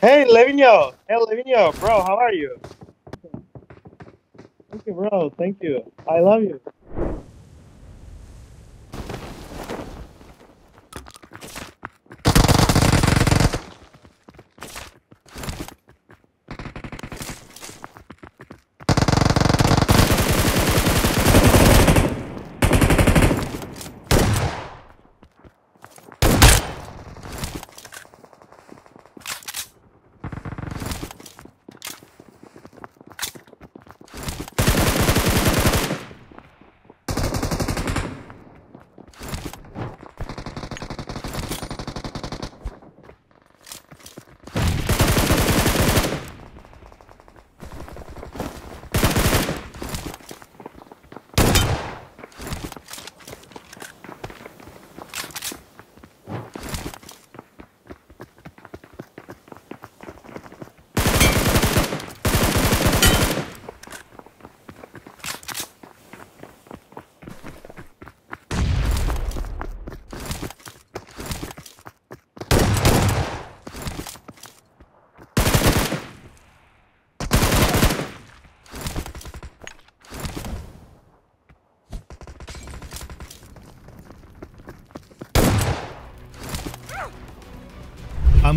Hey, Levinho. Hey, Levinho, bro. How are you? Thank you, bro. Thank you. I love you.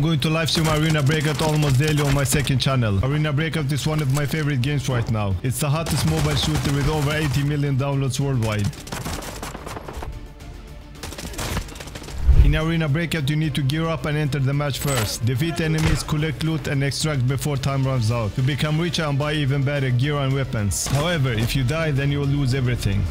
I'm going to live stream Arena Breakout almost daily on my second channel. Arena Breakout is one of my favorite games right now. It's the hottest mobile shooter with over 80 million downloads worldwide. In Arena Breakout you need to gear up and enter the match first. Defeat enemies, collect loot and extract before time runs out. To become richer and buy even better gear and weapons. However, if you die then you will lose everything.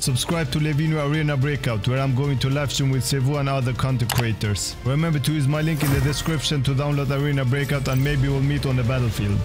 Subscribe to Levinho Arena Breakout where I'm going to live stream with Sevu and other content creators. Remember to use my link in the description to download Arena Breakout and maybe we'll meet on the battlefield.